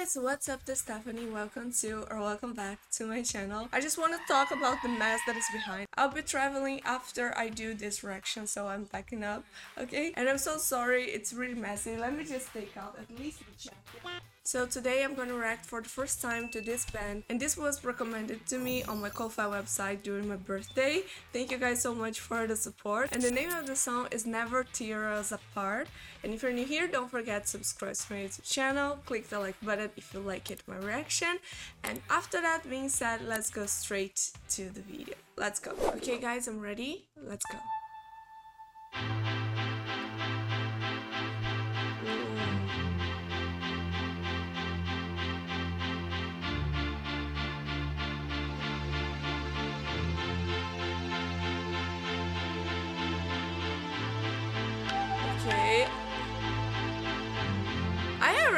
guys, what's up? This is Stephanie. Welcome to or welcome back to my channel. I just want to talk about the mess that is behind. I'll be traveling after I do this reaction, so I'm packing up, okay? And I'm so sorry, it's really messy. Let me just take out at least the jacket. So today I'm gonna react for the first time to this band and this was recommended to me on my Ko-Fi website during my birthday. Thank you guys so much for the support. And the name of the song is Never Tear Us Apart. And if you're new here, don't forget to subscribe to my YouTube channel, click the like button if you like it my reaction. And after that being said, let's go straight to the video. Let's go. Okay guys, I'm ready. Let's go.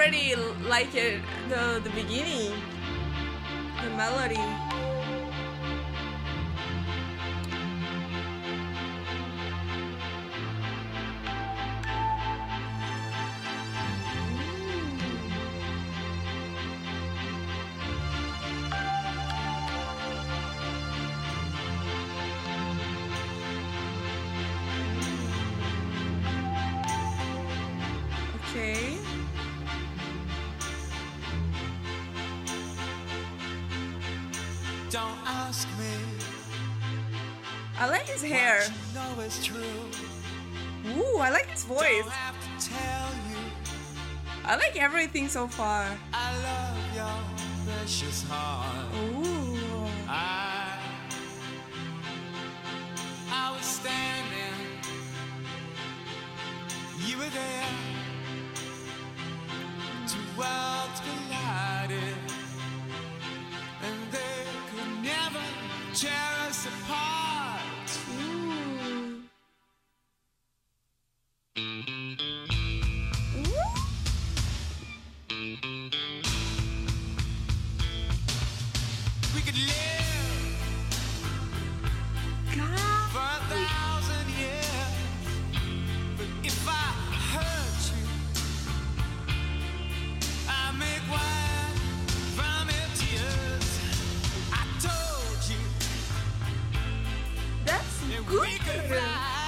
Already like it the the beginning. The melody. Don't ask me. I like his hair. You know is true. Ooh, I like his voice. Don't have to tell you. I like everything so far. I love your precious heart. Ooh. I, I was standing. You were there. Worlds never good.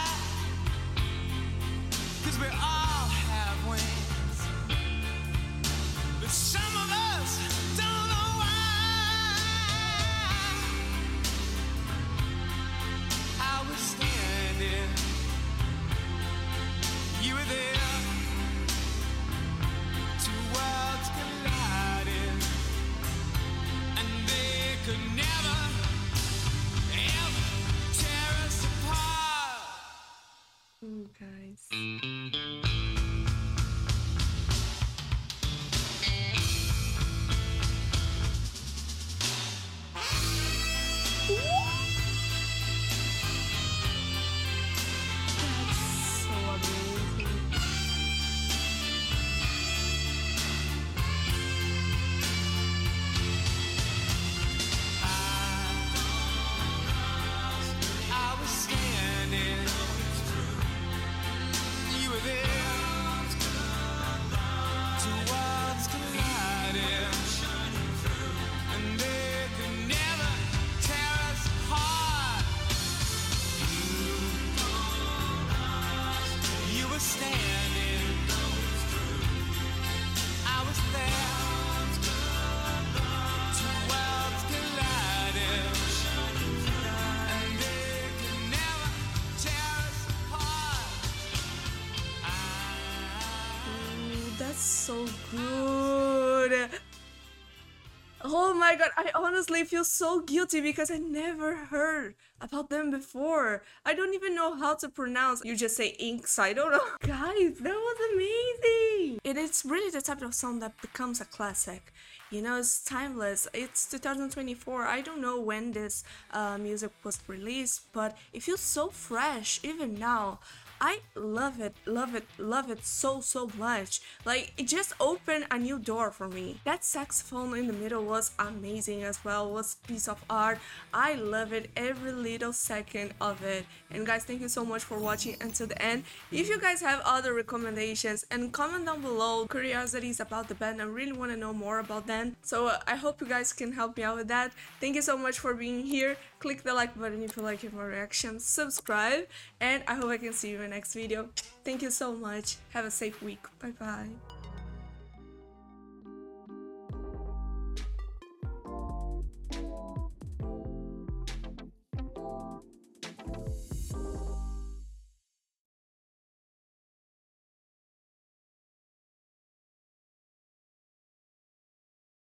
That's so good. Oh my god, I honestly feel so guilty because I never heard about them before. I don't even know how to pronounce. You just say inks, I don't know. Guys, that was amazing. And it's really the type of song that becomes a classic. You know, it's timeless. It's 2024. I don't know when this uh, music was released, but it feels so fresh even now. I love it, love it, love it so so much. Like it just opened a new door for me. That saxophone in the middle was amazing as well. Was piece of art. I love it every little second of it. And guys, thank you so much for watching until the end. If you guys have other recommendations and comment down below curiosities about the band, I really want to know more about them. So uh, I hope you guys can help me out with that. Thank you so much for being here. Click the like button if you like my reaction. Subscribe, and I hope I can see you in the next video. Thank you so much. Have a safe week. Bye bye.